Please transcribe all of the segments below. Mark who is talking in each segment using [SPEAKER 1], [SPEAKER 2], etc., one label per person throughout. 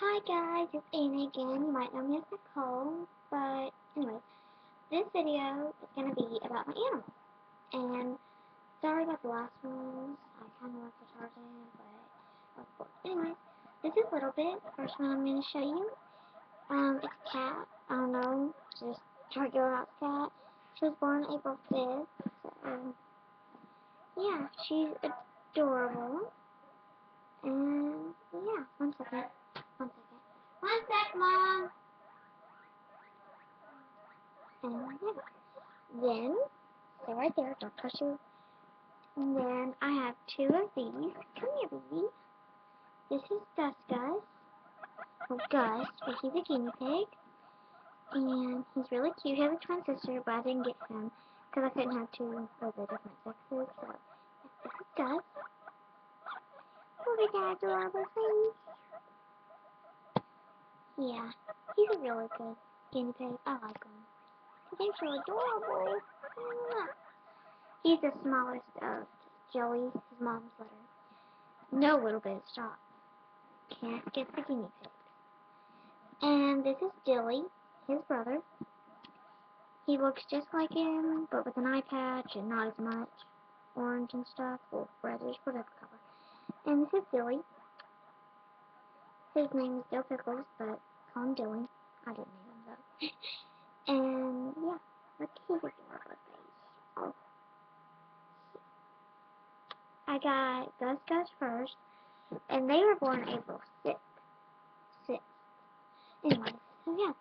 [SPEAKER 1] Hi guys, it's Amy again. You might know me as Nicole, but anyway, this video is going to be about my animals. And sorry about the last ones. I kind of left the Tarzan, but. Anyway, this is little bit. The First one I'm going to show you. Um, it's a cat. I don't know, just regular out cat. She was born April 5th, so yeah, she's adorable. And yeah, one second. One sec, Mom. And yeah. Then, stay right there. Don't touch you. And then I have two of these. Come here, baby. This is Gus Gus. Well, Gus, but he's a guinea pig. And he's really cute. He has a twin sister, but I didn't get him because I couldn't have two of the different sexes. So, this is Gus. That adorable face. Yeah, he's a really good guinea pig. I like him. He's so adorable. He's the smallest of Joey, his mom's litter. No little bit, of stop. Can't get the guinea pig. And this is Dilly, his brother. He looks just like him, but with an eye patch and not as much orange and stuff, or reddish, whatever color. And this is Dilly. His name is Joe Pickles, but call him Dylan. I didn't name him though. and yeah, look at his adorable face. Oh. I got Gus Gus first, and they were born April 6th. 6th. Anyway, so yeah.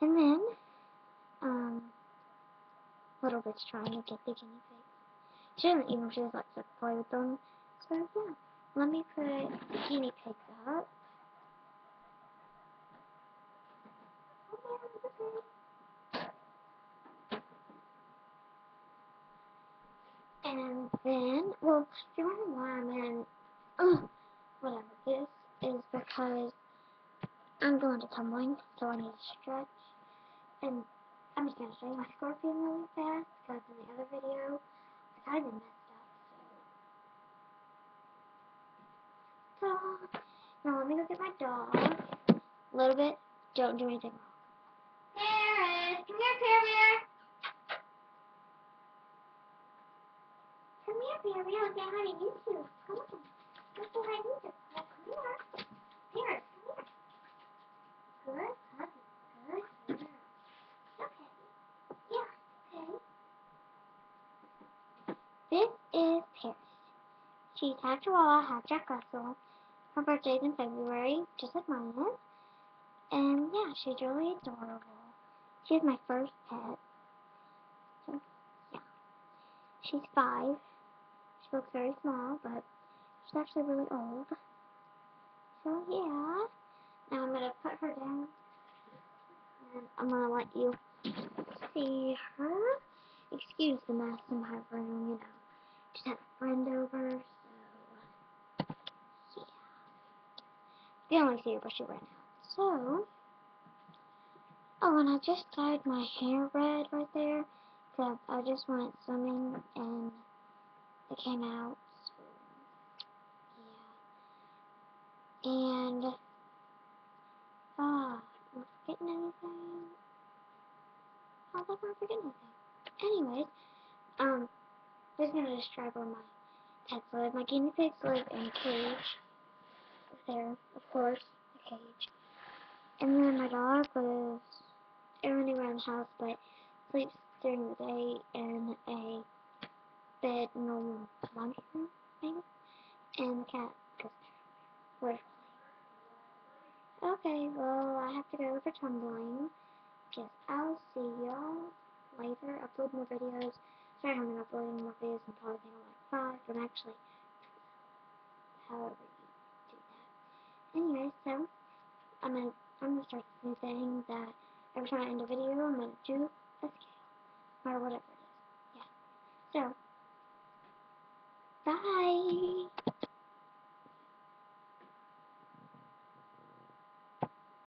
[SPEAKER 1] And then, um, Little Bit's trying to get the guinea pig. She doesn't even, she just likes to play with them. So yeah, let me put the guinea pigs up. And then, well, if you're wondering why I'm in, uh, whatever, this is because I'm going to tumbling, so I need to stretch. And I'm just going to show you my scorpion really fast, because in the other video, I kind of messed up, so. Now let me go get my dog. A little bit. Don't do anything wrong. Paris! Come here, Paris! Come here, Paris. I'll say hi to you two. Come on. Let's say hi to two. Come here. Paris, come here. Good puppy. Good girl. Okay. Yeah, okay. This is Paris. She's half Chihuahua, half Jack Russell. Her birthday's in February, just like mine is. And yeah, she's really adorable. She's my first pet. So, yeah. She's five. She looks very small, but she's actually really old. So yeah. Now I'm gonna put her down. And I'm gonna let you see her. Excuse the mess in my room, you know. Just had a friend over, so yeah. You can only see her brushing right now. So, oh, and I just dyed my hair red right there. Cause I just went swimming and it came out. So, yeah. And, ah, am I forgetting anything? I don't think I'm forgetting anything. Anyways, um, just gonna describe where my pets live. My guinea pigs live in a cage. There, of course, a cage. And then my dog lives everything around the house, but sleeps during the day in a bed normal laundry room, maybe. And the cat goes. Where? Okay, well, I have to go for tumbling. Guess I'll see y'all later. Upload more videos. Sorry, I haven't been uploading more videos in probably like five, but actually, however you do that. Anyway, so I'm gonna I'm gonna start thing that every time I end a video, I'm gonna do a scale or whatever it is. Yeah. So, bye.